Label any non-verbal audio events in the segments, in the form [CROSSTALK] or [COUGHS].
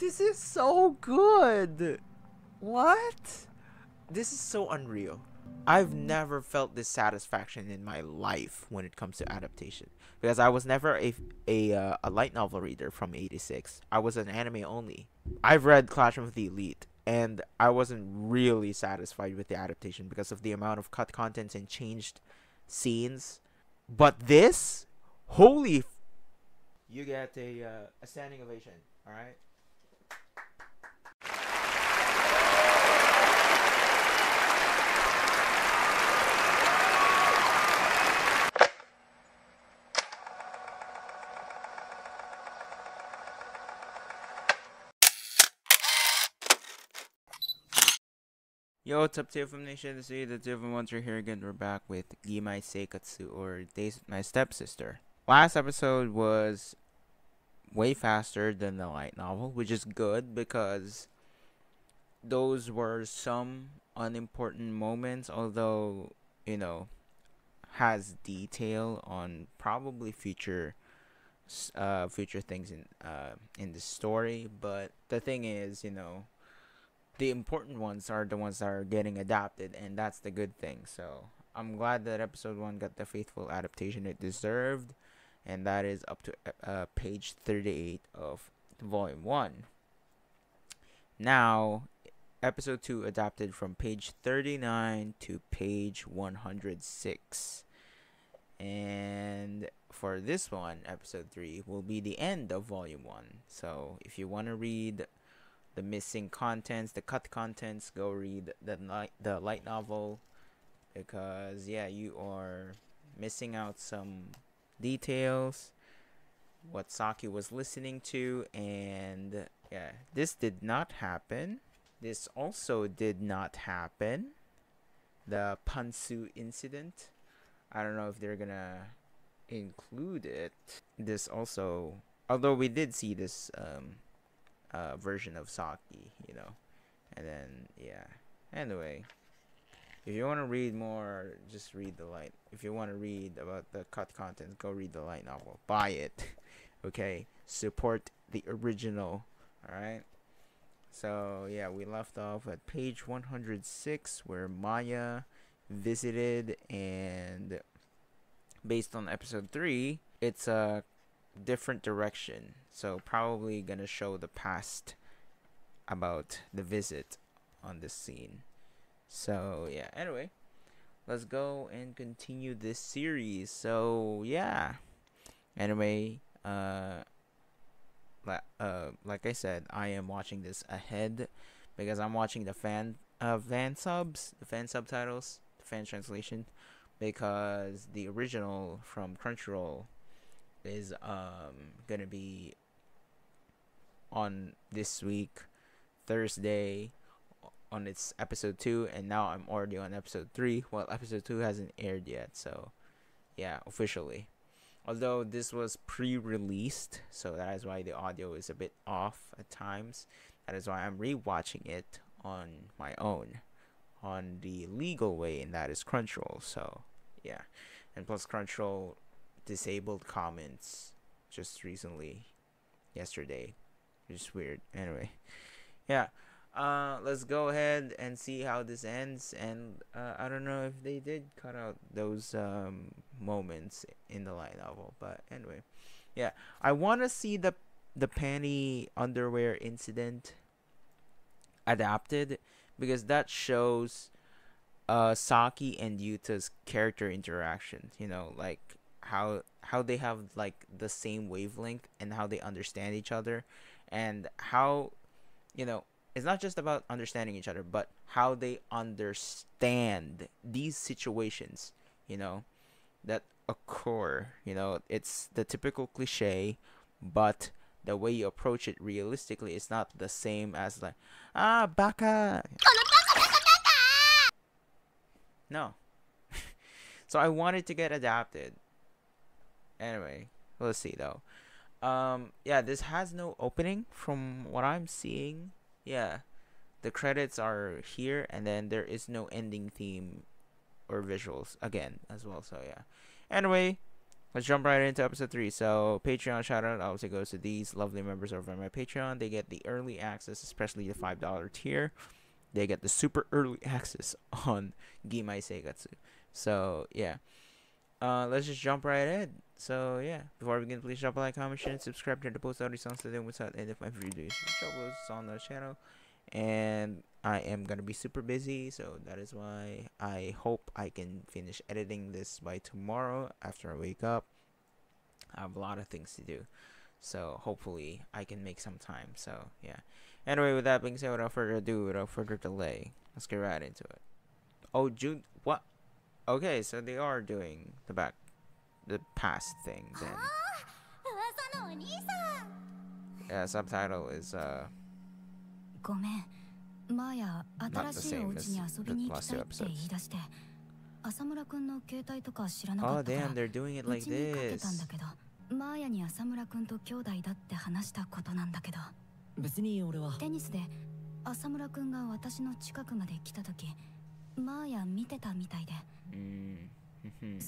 This is so good. What? This is so unreal. I've never felt this satisfaction in my life when it comes to adaptation because I was never a a, uh, a light novel reader from 86. I was an anime only. I've read Classroom of the Elite and I wasn't really satisfied with the adaptation because of the amount of cut contents and changed scenes. But this, holy you get a uh, a standing ovation, all right? Yo, what's up, TFM Nation? This is the TFM Hunter here again. We're back with Gimai Seikatsu, or Days My Stepsister. Last episode was way faster than the light novel, which is good because those were some unimportant moments, although, you know, has detail on probably future uh future things in uh in the story but the thing is you know the important ones are the ones that are getting adapted, and that's the good thing. So I'm glad that episode one got the faithful adaptation it deserved, and that is up to uh, page 38 of volume one. Now, episode two adapted from page 39 to page 106. And for this one, episode 3 will be the end of volume 1. So, if you want to read the missing contents, the cut contents, go read the light the light novel because yeah, you are missing out some details what Saki was listening to and yeah, this did not happen. This also did not happen. The Pansu incident. I don't know if they're gonna include it. This also although we did see this um uh, version of Saki, you know. And then yeah. Anyway, if you want to read more, just read the light. If you want to read about the cut content, go read the light novel. Buy it. [LAUGHS] okay? Support the original. All right? So, yeah, we left off at page 106 where Maya visited and based on episode 3, it's a different direction. So probably gonna show the past about the visit on this scene. So yeah, anyway, let's go and continue this series. So yeah. Anyway, uh like uh like I said, I am watching this ahead because I'm watching the fan uh fan subs, the fan subtitles, the fan translation because the original from Crunchyroll is um gonna be on this week Thursday on its episode 2 and now I'm already on episode 3 well episode 2 hasn't aired yet so yeah officially. Although this was pre-released so that is why the audio is a bit off at times. That is why I'm rewatching it on my own on the legal way and that is Crunchyroll so yeah. And plus Crunchyroll disabled comments just recently yesterday is weird. Anyway [LAUGHS] yeah uh let's go ahead and see how this ends and uh, i don't know if they did cut out those um moments in the light novel but anyway yeah i want to see the the panty underwear incident adapted because that shows uh Saki and Yuta's character interaction you know like how how they have like the same wavelength and how they understand each other and how you know it's not just about understanding each other but how they understand these situations you know that occur you know. It's the typical cliche but the way you approach it realistically is not the same as like ah baka. No. [LAUGHS] So i wanted to get adapted Anyway, let's see though. Um, yeah, this has no opening from what I'm seeing. Yeah, the credits are here, and then there is no ending theme or visuals again as well. So yeah. Anyway, let's jump right into episode three. So Patreon shout out obviously goes to these lovely members over my Patreon. They get the early access, especially the five dollar tier. They get the super early [LAUGHS] access on Gimai Seikatsu. So yeah. Uh, let's just jump right in. So yeah, before we begin, please drop a like, comment, share, and subscribe to the post audio songs today what's up. And if my videos on the channel, and I am gonna be super busy, so that is why I hope I can finish editing this by tomorrow after I wake up. I have a lot of things to do, so hopefully I can make some time. So yeah. Anyway, with that being said, without further ado, without further delay, let's get right into it. Oh, June, what? Okay, so they are doing the back, the past thing then. Yeah, subtitle is uh. Not the same as the last two episodes. Oh damn, they're doing it like this. マーヤに浅村君と兄弟だって話したことなんだけど別に俺はテニスで浅村君が私の近くまで来た時マーヤ見てたみたいで Mm-hmm.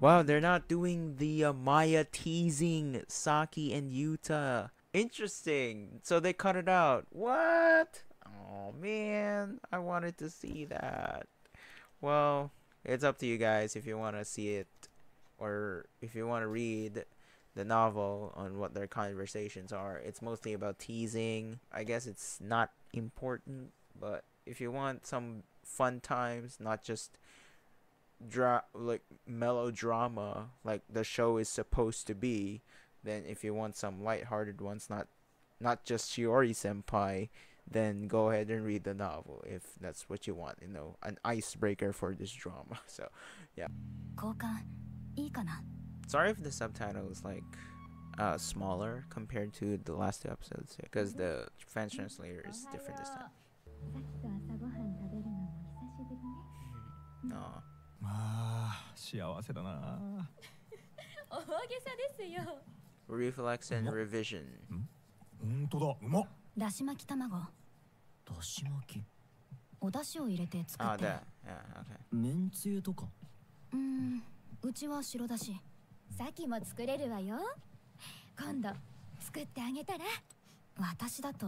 wow, they're not doing the uh, Maya teasing Saki and Yuta. Interesting. So they cut it out. What? Oh man, I wanted to see that. Well, it's up to you guys if you want to see it or if you want to read the novel on what their conversations are. It's mostly about teasing. I guess it's not important, but if you want some fun times, not just dra- like melodrama like the show is supposed to be, then if you want some light-hearted ones, not not just Shiori Senpai, then go ahead and read the novel if that's what you want, you know, an icebreaker for this drama. [LAUGHS] So, yeah. Sorry if the subtitle is like uh, smaller compared to the last two episodes because the fan translator is different this time. さっきと朝ごはん食べるのも久しぶりね。Aw. まあ幸せだな。[LAUGHS] 大げさですよ。Reflex and revision. 本当だ。うまっ。だし巻き卵。だし巻き。お出汁を入れて作 Oh, って。that. Yeah. Okay. めんつゆとか。うーん。うちは白だし。さっきも作れるわよ。今度作ってあげたら。私だと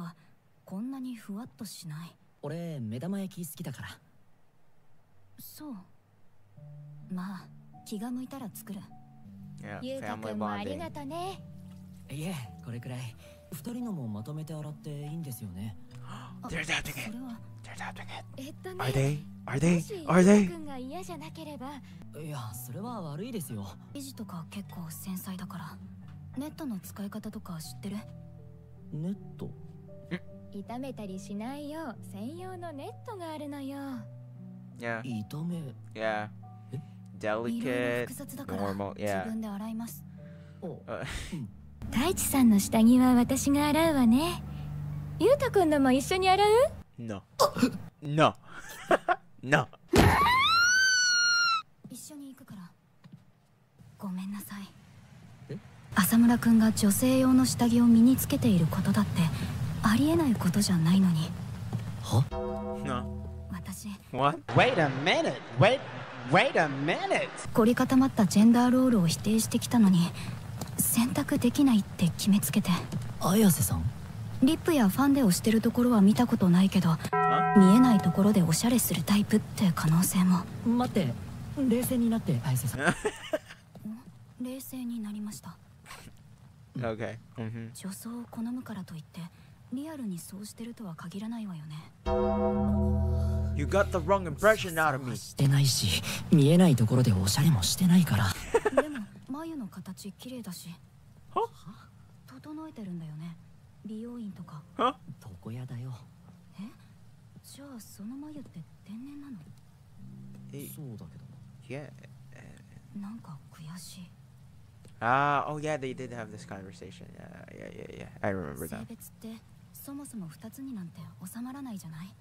こんなにふわっとしない俺目玉焼き好きだからそうまあ気が向いたら作る.ゆうたくんもあり.がとねいえこれくらい二人のもまとめて洗っていいんですよね [GASPS] あ They're it. えっとね Are they? Are も they? し Are ゆ they? うたくんが嫌じゃなければいやそれは悪いですよ生地とか結構繊細だからネットの使い方とか知ってる？ネット？炒めたりしないよう専用のネットがあるのよ Yeah. 炒め Yeah. Delicate. 複雑だから normal, 自 yeah. 分で洗いますお Uh, [LAUGHS] 太一さんの下着は私が洗うわねゆうたくんのも一緒に洗う？No. no. [LAUGHS] no. 一緒に行くからごめんなさいえ？浅村くんが女性用の下着を身につけていることだってありえないことじゃないのには？No. 私 What? Wait a minute. Wait, wait a minute. 凝り固まったジェンダーロールを否定してきたのに選択できないって決めつけて綾瀬さん？リップやファンデをしてるところは見たことないけど?見えないところでおしゃれするタイプって可能性も待って冷静になって綾瀬さ [LAUGHS] ん？冷静になりました Okay. Mm-hmm. 女装を好むからといってリアルにそうしてるとは限らないわよね You got the wrong impression out of me. してないし見えないところでおしゃれもしてないからでも眉の形綺麗だしは整えてるんだよね美容院とか Huh? 床屋だよじゃあその眉って天然なの Eh, そうだけど Yeah. なんか悔しい Ah, oh yeah, they did have this conversation. Yeah, yeah, yeah, yeah. I remember. 別ってそもそも2つになんて収まらないじゃない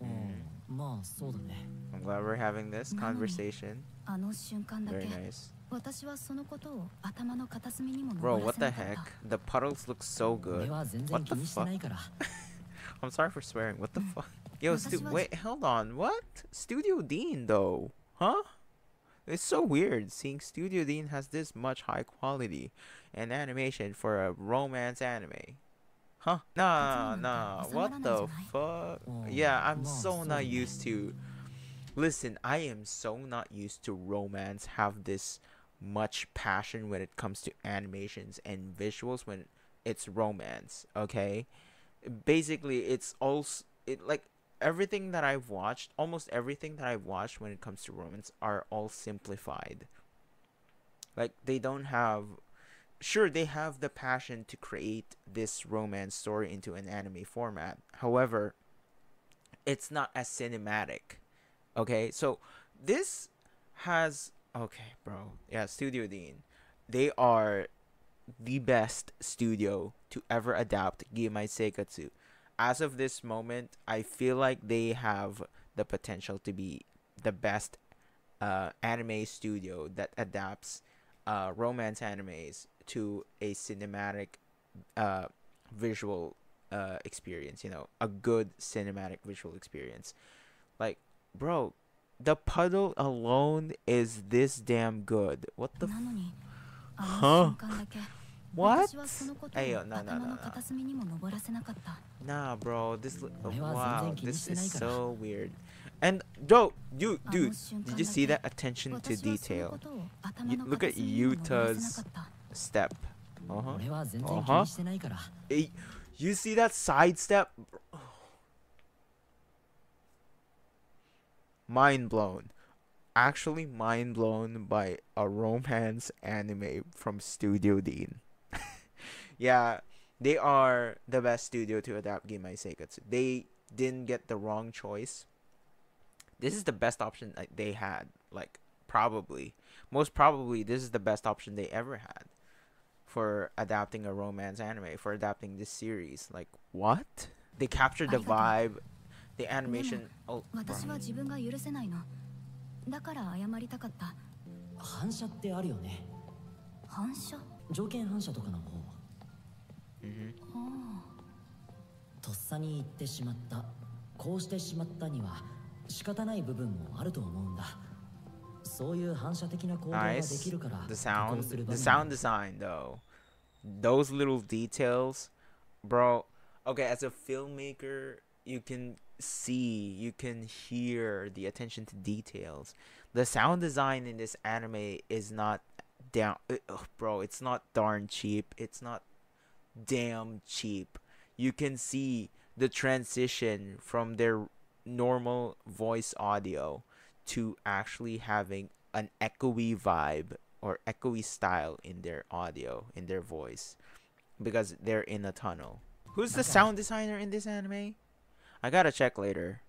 うんまあそうだね I'm glad we're having this Nani? conversation. あの瞬間だ Very け nice. 私はそのことを頭の片隅にも Bro, 残ら what せ the なかっ heck? た The puddles look so 俺 good. は全 What 然 the 気にしてないから [LAUGHS] I'm sorry for swearing. What the fuck? [LAUGHS] Yo, stu- Watashi wa- wait, hold on. What? Studio Dean though? Huh? It's so weird seeing Studio Dean has this much high quality and animation for a romance anime. Huh? Nah, nah. What the fuck? Yeah, oh, I'm so not used to. Listen, I am so not used to romance have this much passion when it comes to animations and visuals when it's romance, okay? Basically, it's also it like everything that I've watched, almost everything that I've watched when it comes to romance are all simplified. Like they don't have sure they have the passion to create this romance story into an anime format. However, it's not as cinematic. Okay? So this has okay, bro. Yeah, Studio Dean. They are the best studio to ever adapt Gimai Seikatsu as of this moment, I feel like they have the potential to be the best uh, anime studio that adapts uh, romance animes to a cinematic uh, visual uh, experience. You know, a good cinematic visual experience. Like, bro, the puddle alone is this damn good. What the? F- [LAUGHS] huh? What? Hey, no, no, no, no. Nah, bro. This wow. This is so weird. And bro, you dude, did you see that attention to detail? You, look at Yuta's step. Uh huh. Uh huh. Hey, you see that side step? Mind blown actually mind blown by a romance anime from Studio Dean [LAUGHS] yeah, they are the best studio to adapt Gimai Seikatsu. They didn't get the wrong choice. This is the best option that they had. Like probably, most probably, this is the best option they ever had for adapting a romance anime for adapting this series. Like what? They captured the vibe, the animation. Oh. だから謝りたかった反射ってあるよね反射条件反射とかの方とっさに言ってしまったこうしてしまったには仕方ない部分もあると思うんだ nice. The sound, the sound design though, those little details, bro. Okay, as a filmmaker, you can see, you can hear the attention to details. The sound design in this anime is not down, ugh, bro. It's not darn cheap. It's not damn cheap. You can see the transition from their normal voice audio to actually having an echoey vibe or echoey style in their audio, in their voice, because they're in a tunnel. Who's the sound designer in this anime? I gotta check later.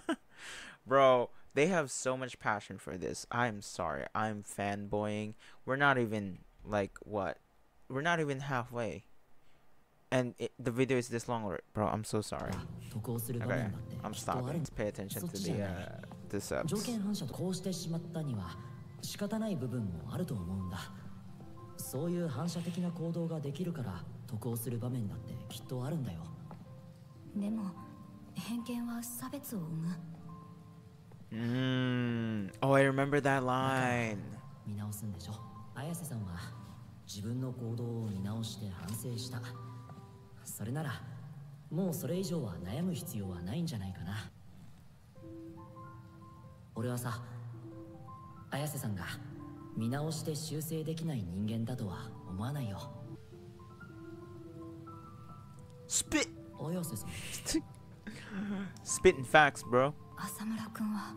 [LAUGHS] Bro, they have so much passion for this. I'm sorry. I'm fanboying. We're not even, like, what? We're not even halfway and it, the video is this long, bro. I'm so sorry. Okay, I'm stopping. Let's pay attention to the uh, the subs. 仕方ない部分もあると思うんだそういう反射的な行動ができるから得をする場面だってきっとあるんだよでも偏見は差別を生む Mm. Oh, I remember that line. 見直すんでしょ綾瀬さんは自分の行動を見直して反省したそれならもうそれ以上は悩む必要はないんじゃないかな俺はさ綾瀬さんが見直して修正できない人間だとは思わないよスピッ綾瀬さん Spitting facts, bro. 浅村君は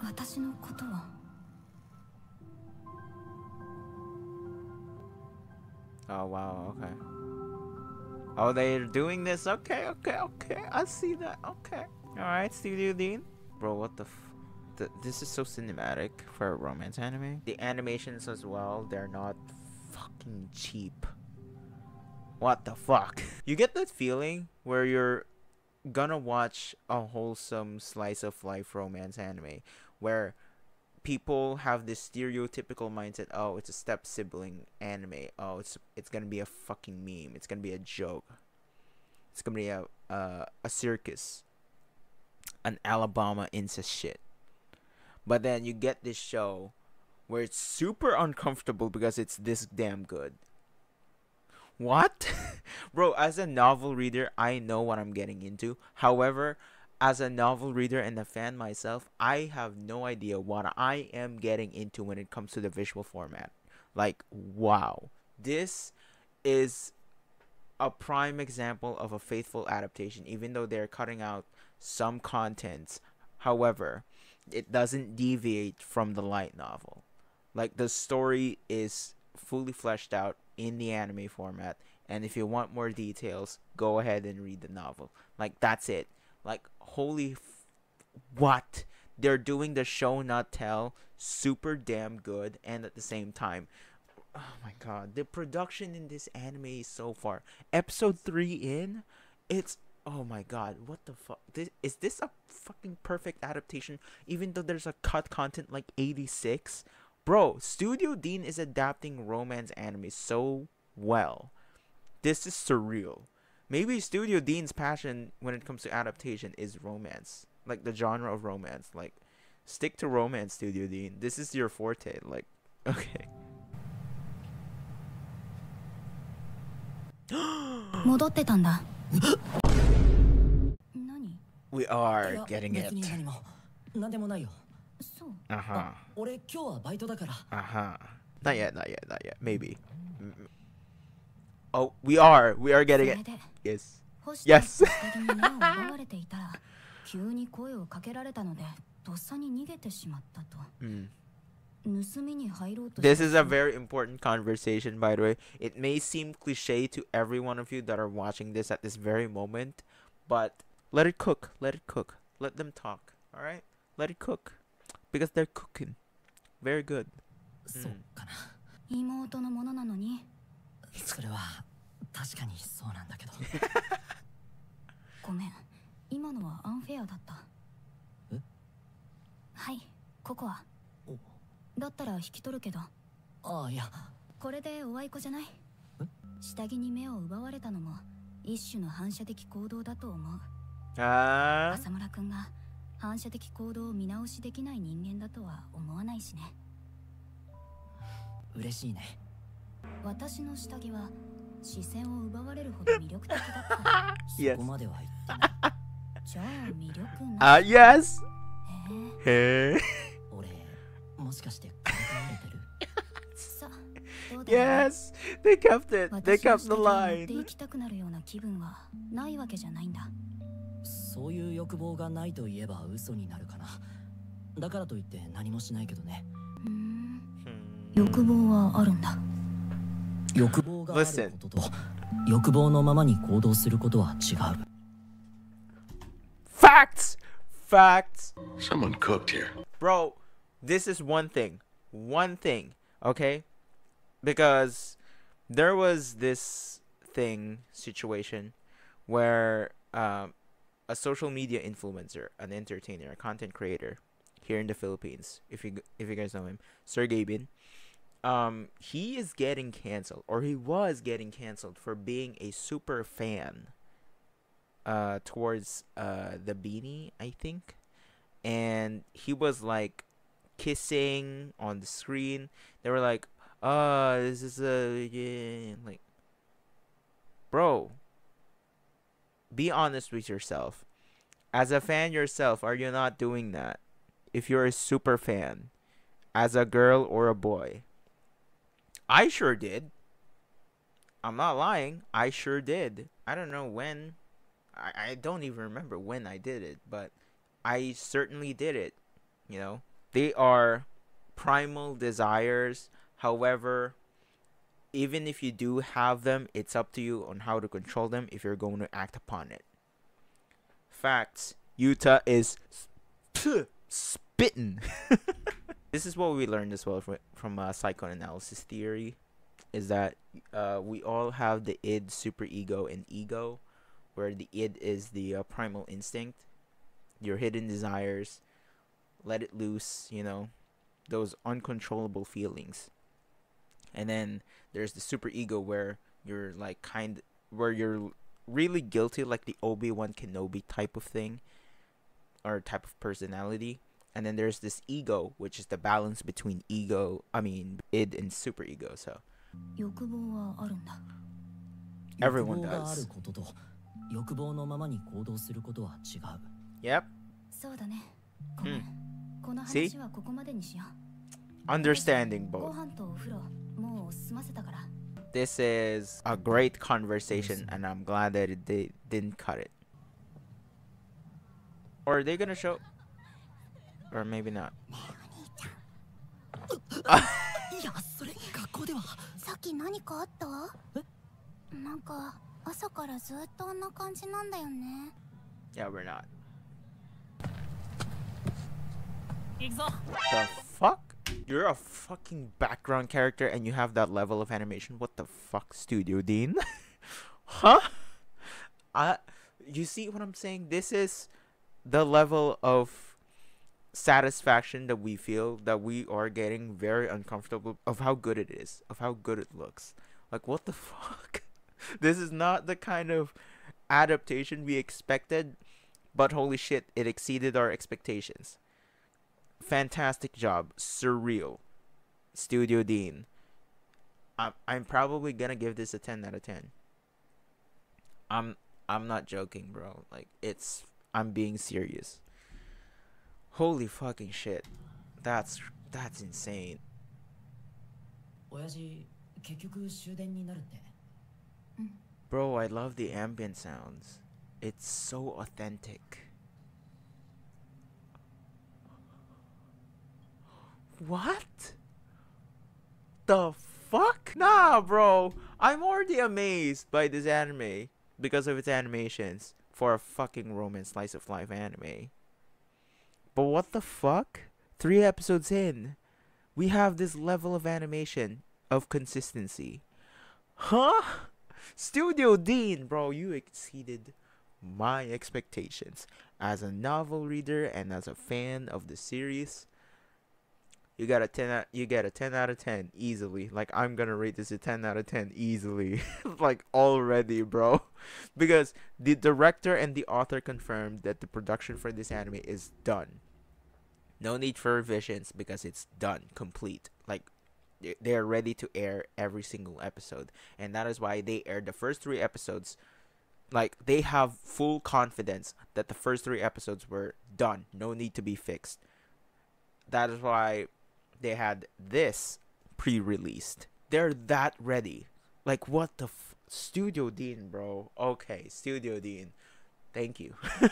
私のことを Oh wow, okay. Oh, they're doing this? Okay, okay, okay. I see that. Okay. Alright, Studio Dean. Bro, what the f... this is so cinematic for a romance anime. The animations as well, they're not fucking cheap. What the fuck? [LAUGHS] You get that feeling where you're gonna watch a wholesome slice of life romance anime where people have this stereotypical mindset oh it's a step sibling anime oh it's it's gonna be a fucking meme it's gonna be a joke it's gonna be a uh, a circus an alabama incest shit but then you get this show where it's super uncomfortable because it's this damn good. What? [LAUGHS] Bro, as a novel reader, I know what I'm getting into. However, as a novel reader and a fan myself, I have no idea what I am getting into when it comes to the visual format. Like, wow. This is a prime example of a faithful adaptation, even though they're cutting out some contents. However, it doesn't deviate from the light novel. Like, the story is fully fleshed out in the anime format. And if you want more details, go ahead and read the novel. Like, that's it. Like, holy f- what? They're doing the show not tell super damn good and at the same time oh my god the production in this anime so far episode 3 in it's oh my god what the fuck this, is this a fucking perfect adaptation even though there's a cut content like 86 bro studio dean is adapting romance anime so well this is surreal maybe Studio Dean's passion when it comes to adaptation is romance, like the genre of romance. Like, stick to romance, Studio Dean. This is your forte. Like, [LAUGHS] okay. [GASPS] 戻ってたんだ[GASPS] 何 [GASPS] We い are や getting 別 it. に何も何でもないよそう Uh huh. あ俺今日はバイトだから Uh huh. Not yet. Not yet. Not yet. Maybe. Mm. Oh, we are. We are そ getting れ it. で Yes. [LAUGHS] 干してあった Yes. 下着に目を奪われていたら急に声をかけられたのでとっさに逃げてしまったと Mm. 盗みに入ろうと This した is a very important conversation, by the way. It may seem cliche to every one of you that are watching this at this very moment, but let it cook. Let it cook. Let them talk. All right? Let it cook. Because they're cooking. Very good. そうかな妹のものなのにそれは確かにそうなんだけど [LAUGHS] ごめん今のはアンフェアだったえ？はいここはおだったら引き取るけどああいやこれでおあいこじゃない？下着に目を奪われたのも一種の反射的行動だと思う Ah. 浅村君が反射的行動を見直しできない人間だとは思わないしね嬉しいね私の下着は視線を奪われるほど魅力的だった [LAUGHS] そ Yes. こまでは言ってない [LAUGHS] じゃあ魅力な Ah, yes. へえ.俺もしかして考えてる？さどうだ？ろう yes. They kept it. They 私の kept 下 the 着を持ってい line. きたくなるような気分はないわけじゃないんだそういう欲望がないと言えば嘘になるかなだからといって何もしないけどね Hmm. 欲望はあるんだ欲望がある Listen. ことと欲望のままに行動することは違う Facts. Facts. Someone cooked here. bro this is one thing one thing okay because there was this thing situation where um, a social media influencer an entertainer a content creator here in the philippines if you if you guys know him sergey bin um he is getting canceled or he was getting canceled for being a super fan uh towards uh the beanie i think and he was like kissing on the screen. They were like, "Uh, this is a yeah," like, bro. Be honest with yourself. As a fan yourself, are you not doing that? If you're a super fan, as a girl or a boy, I sure did. I'm not lying. I sure did. I don't know when. I, I don't even remember when I did it, but I certainly did it. You know, they are primal desires. However, even if you do have them, it's up to you on how to control them if you're going to act upon it. Facts. Yuta is spitting. [LAUGHS] this is what we learned as well from, from uh, psychoanalysis theory is that uh, we all have the id, superego, and ego, where the id is the uh, primal instinct your hidden desires, let it loose, you know, those uncontrollable feelings and then there's the super ego where you're like kind where you're really guilty like the Obi-Wan Kenobi type of thing or type of personality. And then there's this ego which is the balance between ego I mean id and super ego so. Everyone does. yep. Mm. see? understanding both. This is a great conversation and I'm glad that they didn't cut it. Or are they gonna show? Or maybe not. [LAUGHS] yeah, we're not. The fuck? You're a fucking background character and you have that level of animation. What the fuck, Studio Dean? [LAUGHS] huh? I you see what I'm saying? This is the level of satisfaction that we feel that we are getting very uncomfortable of how good it is, of how good it looks. Like what the [LAUGHS] fuck? This is not the kind of adaptation we expected, but holy shit, it exceeded our expectations fantastic job surreal studio dean i'm i'm probably gonna give this a 10 out of 10 i'm i'm not joking bro like it's i'm being serious holy fucking shit that's that's insane 親父結局終電になるって bro i love the ambient sounds it's so authentic What? The fuck? Nah bro. I'm already amazed by this anime because of its animations for a fucking romance slice of life anime. But what the fuck? Three episodes in we have this level of animation of consistency. Huh? Studio Dean, bro, you exceeded my expectations. As a novel reader and as a fan of the series, you got a 10 out, you get a 10 out of 10 easily. Like I'm to rate this a 10 out of 10 easily. [LAUGHS] like already, bro. [LAUGHS] Because the director and the author confirmed that the production for this anime is done. No need for revisions because it's done, complete. Like they- they're ready to air every single episode and that is why they aired the first three episodes like they have full confidence that the first three episodes were done no need to be fixed that is why they had this pre-released they're that ready like what the f- studio dean bro okay studio dean thank you [LAUGHS]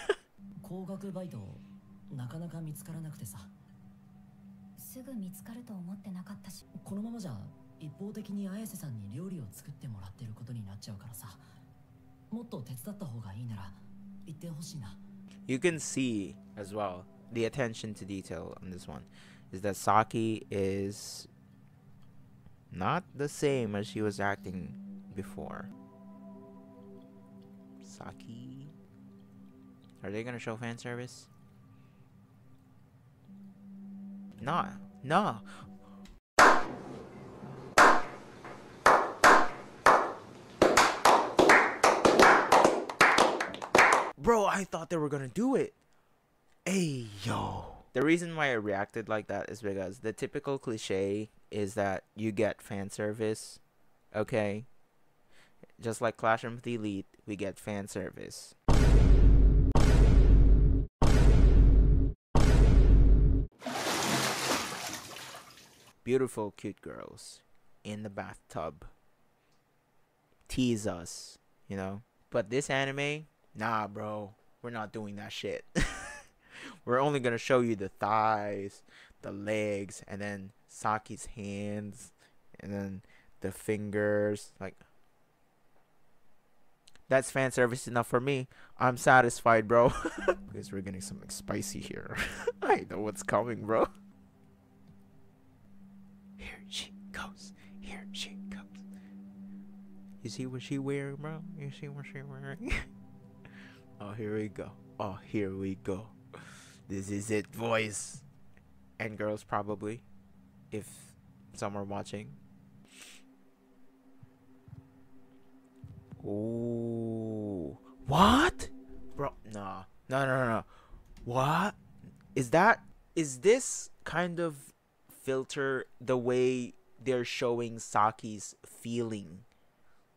高額バイトなかなか見つからなくてさすぐ見つかると思ってなかったしこのままじゃ一方的に綾瀬さんに料理を作ってもらってることになっちゃうからさもっと手伝った方がいいなら言ってほしいな you can see as well the attention to detail on this one is that Saki is not the same as she was acting before. Saki. Are they gonna show fan service? Nah, nah. Bro, I thought they were gonna do it. Hey yo. The reason why I reacted like that is because the typical cliche is that you get fan service. Okay? Just like Classroom of the Elite, we get fan service. Beautiful, cute girls in the bathtub. Tease us, you know? But this anime, nah, bro. We're not doing that shit. [LAUGHS] We're only gonna show you the thighs, the legs, and then Saki's hands, and then the fingers. Like, that's fan service enough for me. I'm satisfied, bro. [LAUGHS] because we're getting something spicy here. [LAUGHS] I know what's coming, bro. Here she goes. Here she goes. You see what she wearing, bro? You see what she wearing? [LAUGHS] oh, here we go. Oh, here we go. This is it, boys. And girls, probably. If some are watching. Ooh. What? Bro, nah. No, no, no, no. What? Is that is this kind of filter the way they're showing Saki's feeling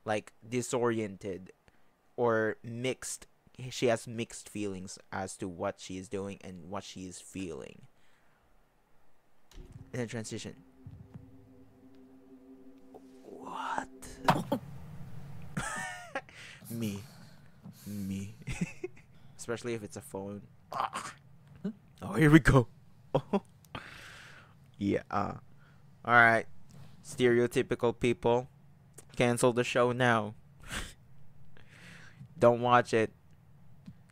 like disoriented or mixed she has mixed feelings as to what she is doing and what she is feeling. In a transition. What? [LAUGHS] Me. Me. [LAUGHS] Especially if it's a phone. [LAUGHS] Oh here we go. Yeah uh, all right stereotypical people. Cancel the show now. Don't watch it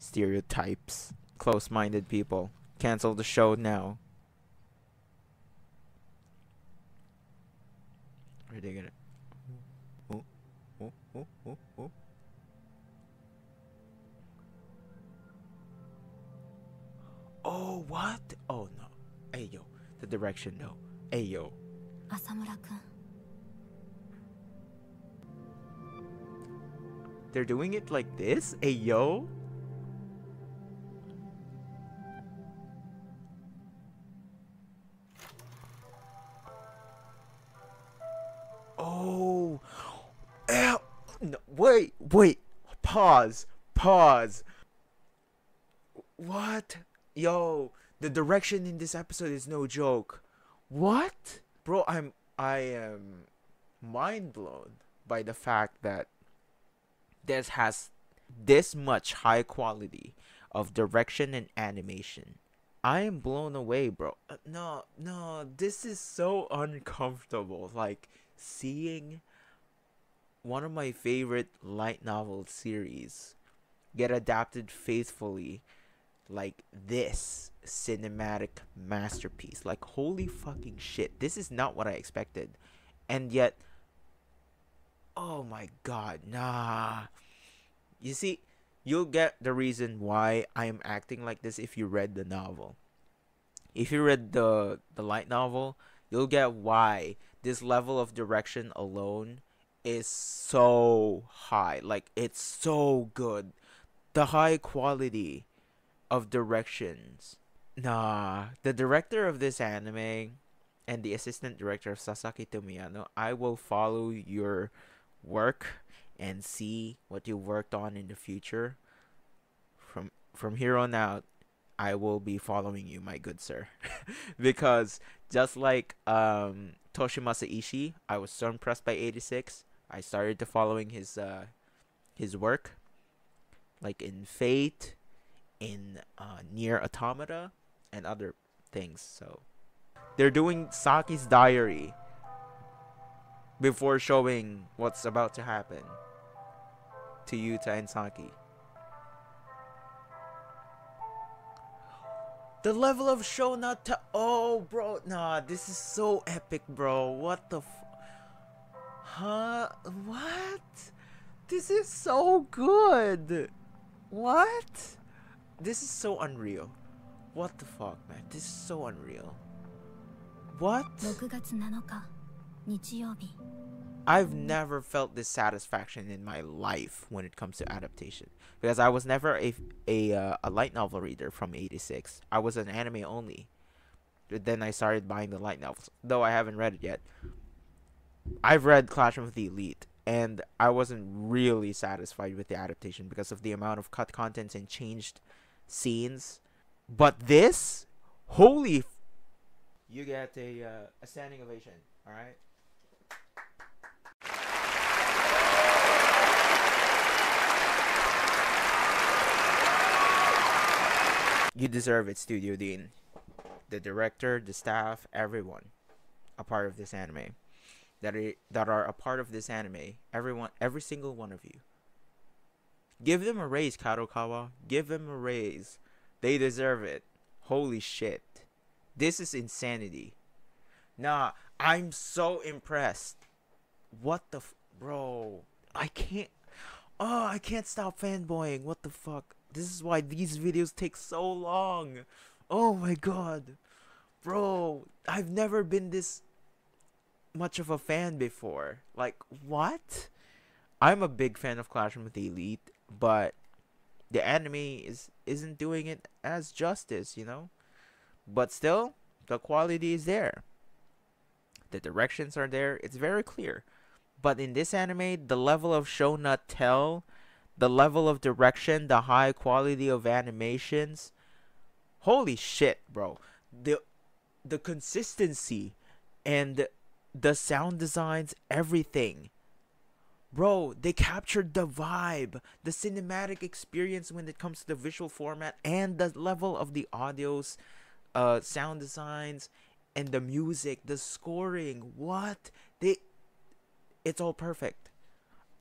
Stereotypes. Close minded people. Cancel the show now. Where they gonna. Oh, oh, oh, oh, oh. Oh, what? Oh, no. Hey, yo. The direction, no. Hey, yo. Asamura-kun. They're doing it like this? Hey, yo. Wait. Pause. Pause. What? Yo, the direction in this episode is no joke. What? Bro, I'm I am mind blown by the fact that this has this much high quality of direction and animation. I am blown away, bro. Uh, no, no, this is so uncomfortable. Like seeing one of my favorite light novel series get adapted faithfully like this cinematic masterpiece. Like holy fucking shit. This is not what I expected. And yet oh my god, nah. You see, you'll get the reason why I am acting like this if you read the novel. If you read the the light novel, you'll get why this level of direction alone is so high. Like it's so good. The high quality of directions. Nah, the director of this anime and the assistant director of Sasaki Tomiyano, I will follow your work and see what you worked on in the future. From from here on out, I will be following you, my good sir. [LAUGHS] because just like um Toshimasa Ishii, I was so impressed by 86. I started to following his uh his work like in Fate, in uh, NieR Automata, and other things. So they're doing Saki's diary before showing what's about to happen to Yuta and Saki. The level of show not to Oh, bro. Nah, this is so epic, bro. What the. Huh? What? This is so good! What? This is so unreal. What the fuck, man? This is so unreal. What? I've never felt this satisfaction in my life when it comes to adaptation because I was never a a, uh, a light novel reader from 86. I was an anime only. But then I started buying the light novels, though I haven't read it yet. I've read Classroom of the Elite and I wasn't really satisfied with the adaptation because of the amount of cut contents and changed scenes. But this, holy f- you get a uh, a standing ovation, all right? You deserve it, Studio Dean. The director, the staff, everyone a part of this anime. That are, that are a part of this anime. Everyone every single one of you. Give them a raise, Kadokawa. Give them a raise. They deserve it. Holy shit. This is insanity. Nah, I'm so impressed. What the bro? I can't. Oh, I can't stop fanboying. What the fuck? This is why these videos take so long. Oh my god. Bro, I've never been this much of a fan before. Like, what? I'm a big fan of Classroom with the Elite, but the anime is isn't doing it as justice, you know? but still, the quality is there. The directions are there. It's very clear. But in this anime, the level of show not tell, the level of direction, the high quality of animations, holy shit, bro. The the consistency and the sound designs, everything. Bro, they captured the vibe, the cinematic experience when it comes to the visual format and the level of the audios, uh, sound designs, and the music, the scoring. What? They it's all perfect.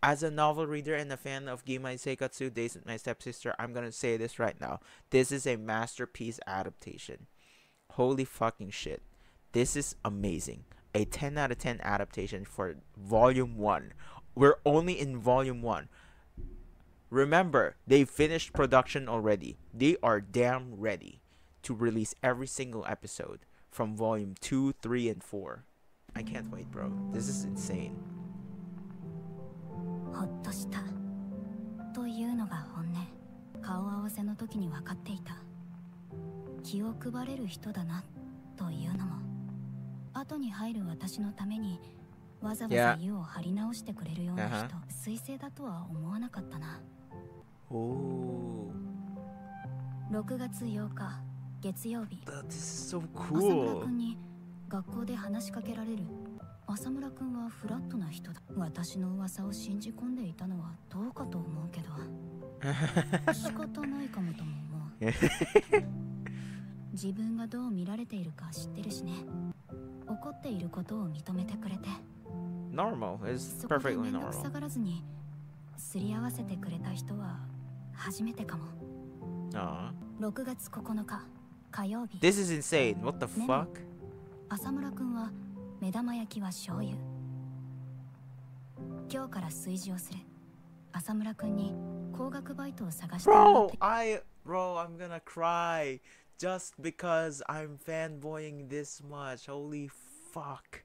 As a novel reader and a fan of Gimai Seikatsu, Days with My Stepsister, I'm gonna say this right now. This is a masterpiece adaptation. Holy fucking shit. This is amazing A 10 out of 10 adaptation for volume 1. We're only in volume 1. Remember, they finished production already. They are damn ready to release every single episode from volume 2, 3, and 4. I can't wait, bro. This is insane. ほっとしたというのが本音顔合わせの時に分かっていた気を配れる人だなというのも 後に入る私のためにわざわざ湯を張り直してくれるような人、uh huh. 彗星だとは思わなかったな。お6月8日月曜日。That is so 浅村君に学校で話しかけられる。浅村君はフラットな人だ。私の噂を信じ込んでいたのはどうかと思うけど。[LAUGHS] 仕方ないかもとも思う。[LAUGHS] 自分がどう見られているか知ってるしね怒っていることを認めてくれて normal is perfectly normal 下がらずにすり合わせてくれた人は初めてかも Aww. 6月9日火曜日 This is insane what the fuck 浅村君は目玉焼きは醤油今日から炊事をする浅村君に高額バイトを探して Bro I Bro I'm gonna cry just because I'm fanboying this much holy fuck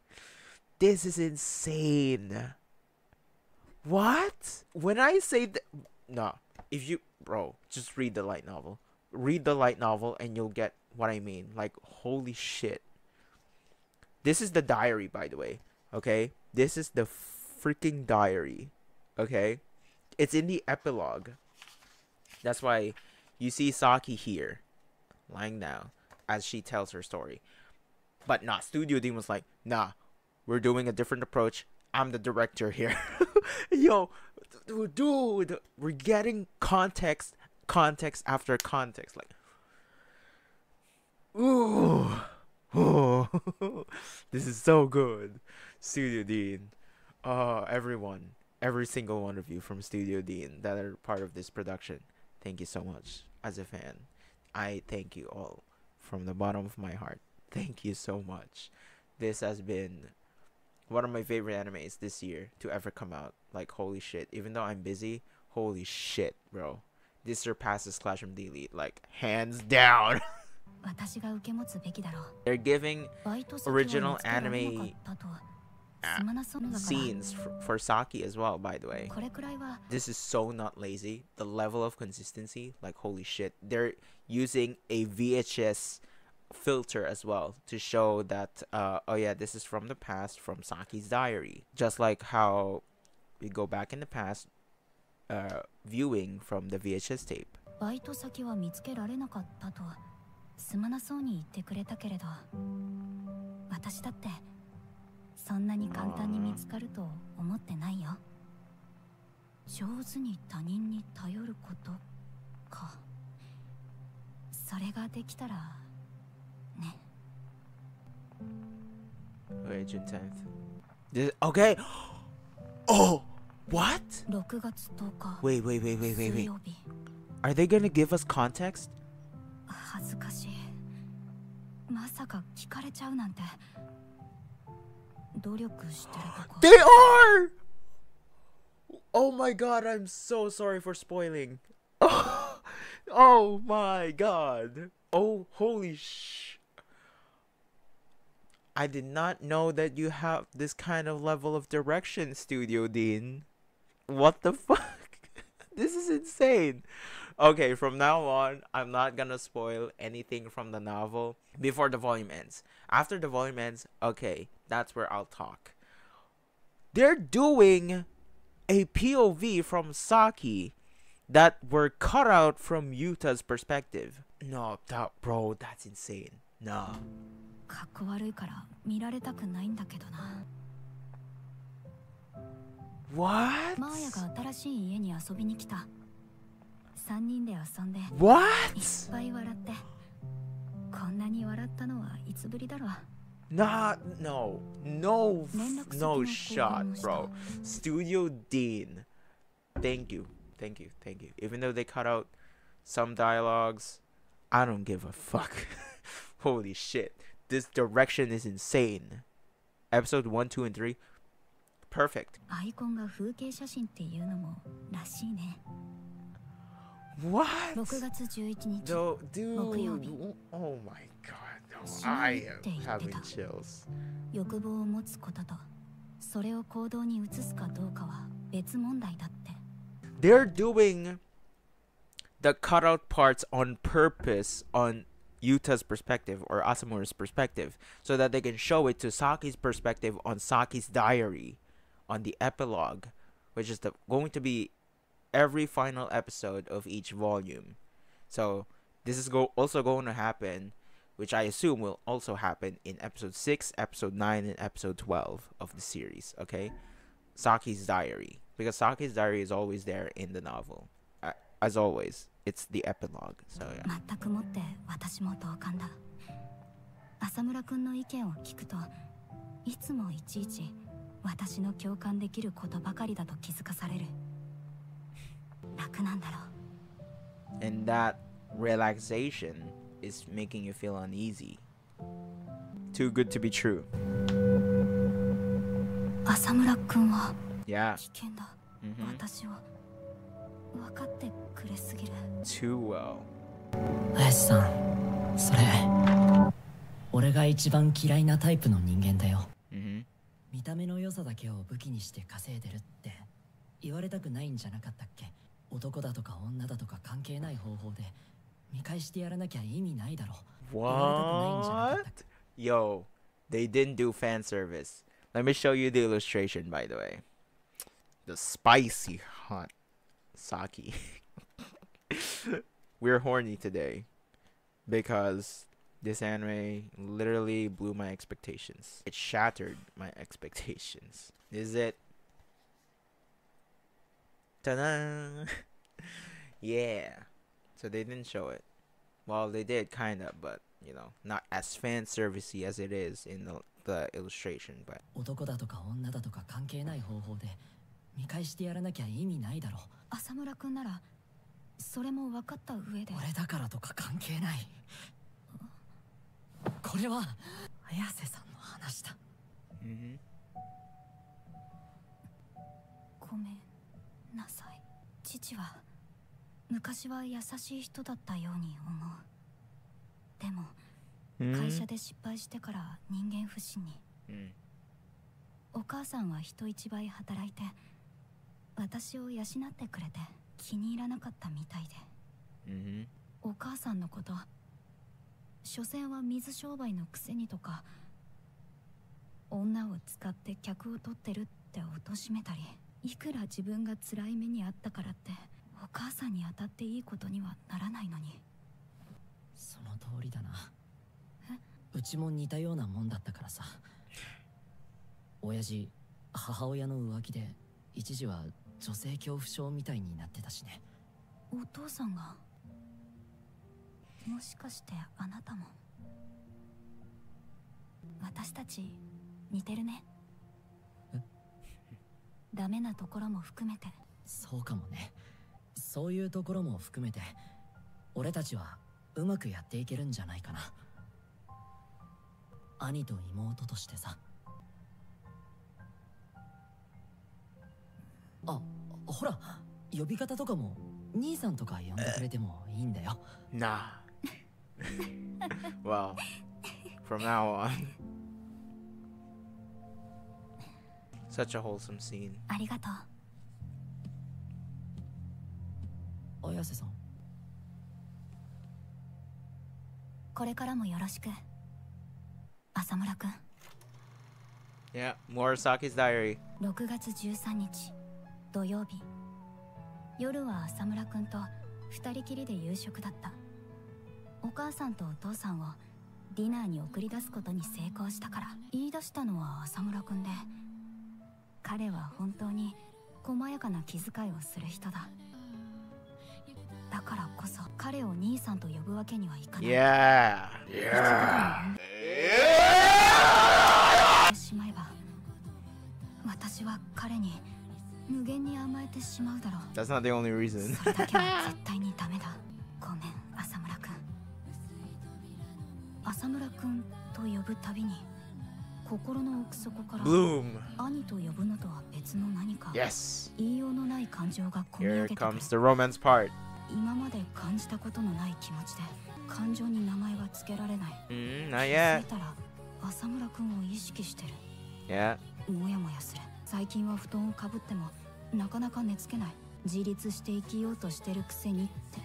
this is insane what when I say that no if you bro just read the light novel read the light novel and you'll get what I mean like holy shit this is the diary, by the way. Okay? This is the freaking diary. Okay? It's in the epilogue. That's why you see Saki here, lying down, as she tells her story. But nah, Studio Dean was like, nah, we're doing a different approach. I'm the director here. [LAUGHS] Yo, dude, we're getting context, context after context. Like, ooh. Oh, [LAUGHS] this is so good. Studio Dean. Uh, everyone, every single one of you from Studio Dean that are part of this production, thank you so much. As a fan, I thank you all from the bottom of my heart. Thank you so much. This has been one of my favorite animes this year to ever come out. Like, holy shit. Even though I'm busy, holy shit, bro. This surpasses Classroom of the Elite. Like, hands down. [LAUGHS] They're giving original anime scenes for, for Saki as well, by the way. This is so not lazy. The level of consistency, like holy shit. They're using a VHS filter as well to show that uh, oh yeah this is from the past from Saki's diary just like how we go back in the past uh, viewing from the VHS tape すまなそうに言ってくれたけれど私だって そんなに簡単に見つかると思ってないよ上手に他人に頼ることかそれができたらね Okay, June 10th. This, okay. Oh, what? 6月10日 Wait, wait, wait, wait, wait, wait. Are they gonna give us context? まさか聞かれちゃうなんて They are! Oh my god, I'm so sorry for spoiling. [LAUGHS] Oh, my god. Oh, holy sh. I did not know that you have this kind of level of direction, Studio Dean. What the [LAUGHS] fuck? This is insane. Okay, from now on, I'm not gonna spoil anything from the novel before the volume ends. After the volume ends, okay, that's where I'll talk. They're doing a POV from Saki that were cut out from Yuta's perspective. No, that bro, that's insane. No. かっこ悪いから見られたくないんだけどな What? マーヤが新しい家に遊びに来た3人で遊んでいっ What? ぱい笑ってこんなに笑ったのはいつぶりだろう Not no no no shot, bro. Studio Dean. Thank you, thank you, thank you. Even though they cut out some dialogues, I don't give a fuck. [LAUGHS] Holy shit, this direction is insane. Episode one, two, and three. Perfect. What? No, dude. Oh my I って am 言って having た。 chills. 欲望を持つこととそれを行動に移すかどうかは別問題だって they're doing the cutout parts on purpose on Yuta's perspective or Asamura's perspective so that they can show it to Saki's perspective on Saki's diary on the epilogue which is the, going to be every final episode of each volume so this is go- also going to happen which I assume will also happen in episode 6 episode 9 and episode 12 of the series okay Saki's diary because Saki's diary is always there in the novel. A- As always, it's the epilogue. So yeah. 全くもって私も同感だ浅村くんの意見を聞くといつもいちいち私の共感できることばかりだと気づかされる楽なんだろう And that relaxation is making you feel uneasy. Too good to be true. 浅村くんは Yeah. 危険だ、hmm 私を分かってくれすぎる Too well. 林さんそれ俺が一番嫌いなタイプの人間だよ hmm 見た目の良さだけを武器にして稼いでるって言われたくないんじゃなかったっけ？男だとか女だとか関係ない方法で What? Yo, they didn't do fan service. Let me show you the illustration, by the way. The spicy hot Saki. [LAUGHS] We're horny today because this anime literally blew my expectations. It shattered my expectations. Is it? Ta-da! [LAUGHS] yeah. So they didn't show it. Well, they did kind of, but you know, not as fan servicey as it is in the, the illustration. But 男だとか女だとか関係ない方法で見返してやらなきゃ意味ないだろ浅村くんならそれも分かった上で俺だからとか関係ないこれは綾瀬さんの話だ mm-hmm. ごめんなさい父は昔は優しい人だったように思うでも会社で失敗してから人間不信に Mm. お母さんは人一倍働いて私を養ってくれて気に入らなかったみたいで Mm-hmm. お母さんのこと所詮は水商売のくせにとか女を使って客を取ってるって貶めたりいくら自分が辛い目にあったからってお母さんに当たっていいことにはならないのに。その通りだな。うちも似たようなもんだったからさ。親父母親の浮気で一時は女性恐怖症みたいになってたしね。お父さんが？もしかしてあなたも？私たち似てるね。え？ダメなところも含めて。そうかもねそういうところも含めて俺たちはうまくやっていけるんじゃないかな兄と妹としてさあほら呼び方とかも兄さんとか呼んでくれてもいいんだよ Nah. [LAUGHS] well, from now on. Such a wholesome scene. ありがとう綾瀬さん。これからもよろしく。浅村くん。Yeah, Murasaki's diary. 6月13日土曜日。夜は浅村くんと二人きりで夕食だった。お母さんとお父さんをディナーに送り出すことに成功したから言い出したのは浅村くんで彼は本当に細やかな気遣いをする人だだからこそ彼を兄さんと呼ぶわけにはいかない Yeah. しまえば私は彼に無限に甘えてしまうだろう That's not the only reason. [LAUGHS] それだけは絶対にダメだごめん浅村くん浅村くんと呼ぶたびに心の奥底から Bloom. 兄と呼ぶのとは別の何か Yes. 言いようのない感情が込み上 Here げてくる comes the romance part. 今まで感じたことのない気持ちで感情に名前は付けられない Mm, 気 not づい yet. たら浅村くんを意識してる Yeah. もやもやする最近は布団をかぶってもなかなか寝つけない自立して生きようとしてるくせにって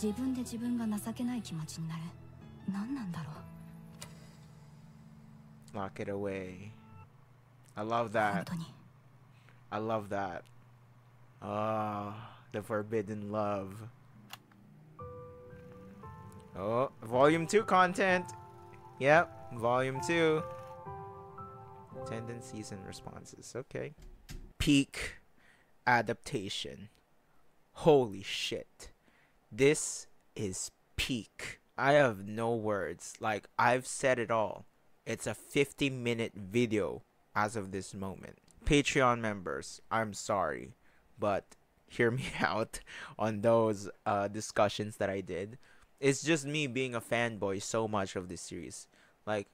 自分で自分が情けない気持ちになる何なんだろ Lock it away. I love that. 当に I love that. Ah, the forbidden love. Oh, volume 2 content. Yep, volume 2. Tendencies and responses. Okay. Peak adaptation. Holy shit. This is peak. I have no words. Like, I've said it all. It's a 50 minute video as of this moment. Patreon members, I'm sorry, but hear me [LAUGHS] out on those uh, discussions that I did. It's just me being a fanboy so much of this series. Like,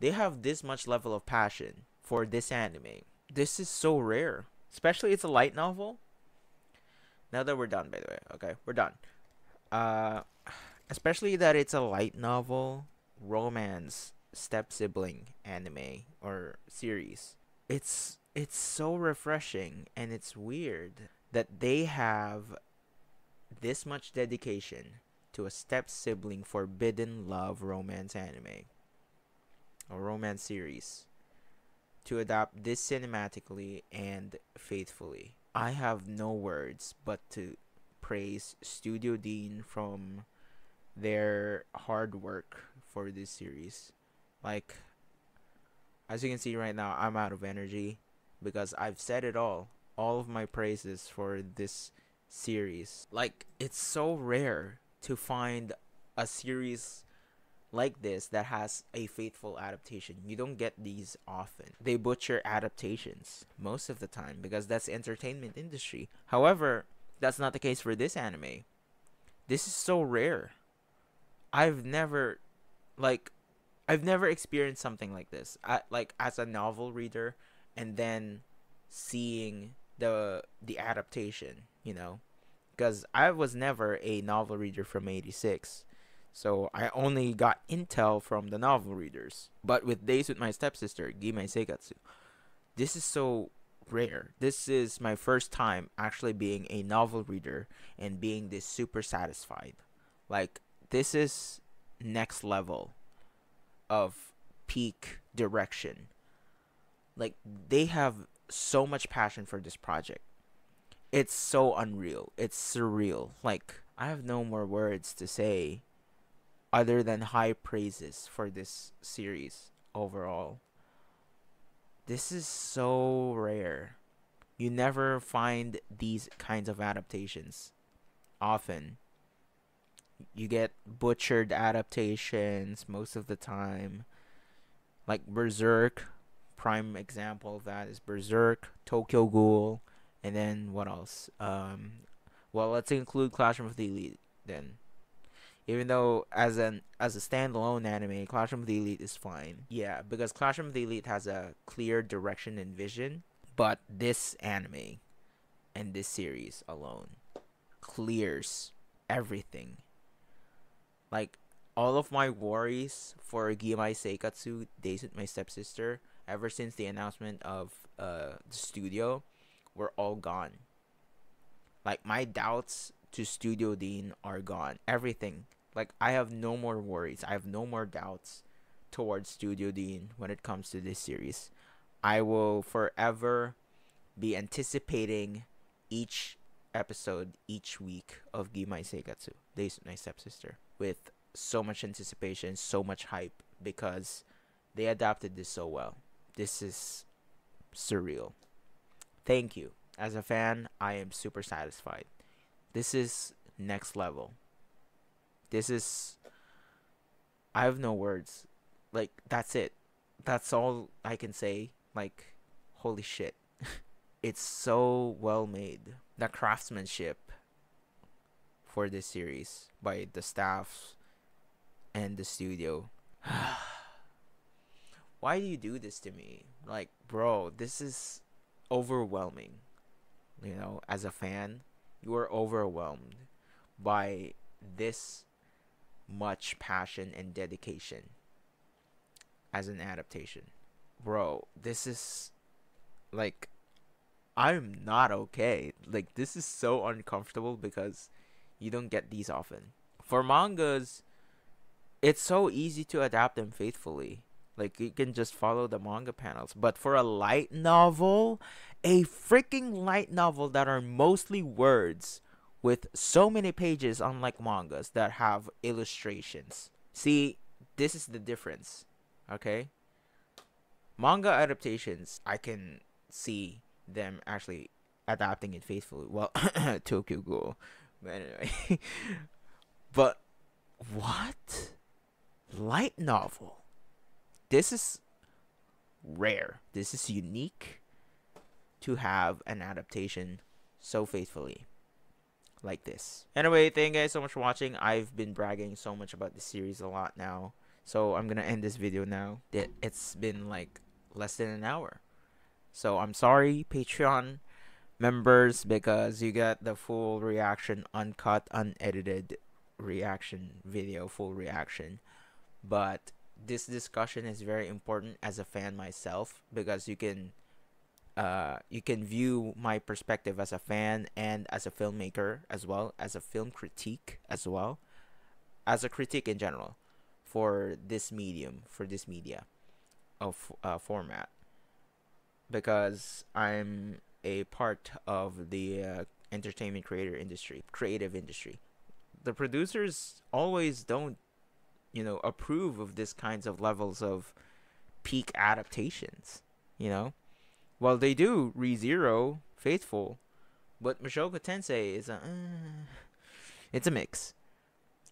they have this much level of passion for this anime. This is so rare. Especially it's a light novel. Now that we're done, by the way. Okay, we're done. Uh, especially that it's a light novel, romance, step sibling anime or series. It's it's so refreshing and it's weird that they have this much dedication to a step sibling forbidden love romance anime or romance series to adapt this cinematically and faithfully. I have no words but to praise Studio Dean from their hard work for this series. Like, as you can see right now, I'm out of energy because I've said it all. All of my praises for this series. Like, it's so rare to find a series like this that has a faithful adaptation. You don't get these often. They butcher adaptations most of the time because that's entertainment industry. However, that's not the case for this anime. This is so rare. I've never like I've never experienced something like this. I, like as a novel reader and then seeing the the adaptation, you know. Cuz I was never a novel reader from 86. So I only got intel from the novel readers. But with Days with My Stepsister, Gimai Seikatsu, this is so rare. This is my first time actually being a novel reader and being this super satisfied. Like this is next level of peak direction. Like they have so much passion for this project. It's so unreal. It's surreal. Like I have no more words to say other than high praises for this series overall. This is so rare. You never find these kinds of adaptations often. You get butchered adaptations most of the time. Like Berserk, prime example of that is Berserk, Tokyo Ghoul, and then what else? Um, well, let's include Classroom of the Elite then. Even though as an as a standalone anime classroom of the elite is fine. Yeah because classroom of the elite has a clear direction and vision but this anime and this series alone clears everything. Like all of my worries for Gimai Seikatsu Days My Stepsister ever since the announcement of uh the studio were all gone like my doubts to Studio Dean are gone. Everything. Like I have no more worries. I have no more doubts towards Studio Dean when it comes to this series. I will forever be anticipating each episode each week of Gimai Seikatsu, Days My Stepsister, with so much anticipation, so much hype because they adapted this so well. This is surreal. Thank you. As a fan, I am super satisfied. This is next level. This is I have no words. Like that's it. That's all I can say. Like holy shit. [LAUGHS] it's so well made. The craftsmanship for this series by the staff and the studio. [SIGHS] [SIGHS] Why do you do this to me? Like, bro, this is overwhelming. You know, as a fan, you are overwhelmed by this much passion and dedication as an adaptation. Bro, this is like I'm not okay. Like this is so uncomfortable because you don't get these often. For mangas, it's so easy to adapt them faithfully. Like you can just follow the manga panels. But for a light novel, a freaking light novel that are mostly words with so many pages unlike mangas that have illustrations. See, this is the difference. Okay? Manga adaptations, I can see them actually adapting it faithfully. Well, [COUGHS] Tokyo Ghoul. But anyway. [LAUGHS] but what? Light novel. This is rare. This is unique to have an adaptation so faithfully like this. Anyway, thank you guys so much for watching. I've been bragging so much about this series a lot now. So I'm gonna end this video now. It, it's been like less than an hour. So I'm sorry, Patreon members, because you get the full reaction, uncut, unedited reaction video, full reaction. But this discussion is very important as a fan myself because you can uh, you can view my perspective as a fan and as a filmmaker as well as a film critique as well as a critique in general for this medium for this media of uh, format because I'm a part of the uh, entertainment creator industry, creative industry. The producers always don't, you know, approve of this kinds of levels of peak adaptations, you know? Well, they do ReZero, Faithful, but Mushoku Tensei is a uh, it's a mix.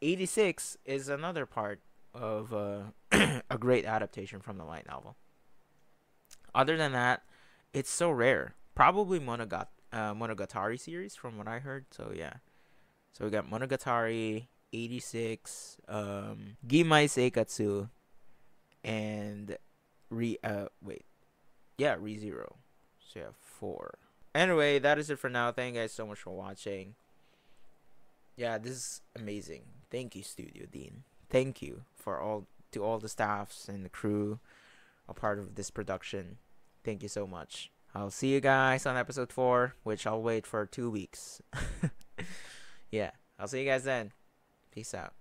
86 is another part of uh, [CLEARS THROAT] a great adaptation from the light novel. Other than that, it's so rare. Probably Monogat uh, Monogatari series from what I heard. So yeah. So we got Monogatari 86, um, Gimai Seikatsu, and Re uh wait. Yeah, ReZero. So yeah, four. Anyway, that is it for now. Thank you guys so much for watching. Yeah, this is amazing. Thank you, Studio Dean. Thank you for all to all the staffs and the crew a part of this production. Thank you so much. I'll see you guys on episode 4, which I'll wait for two weeks. [LAUGHS] yeah, I'll see you guys then. Peace out.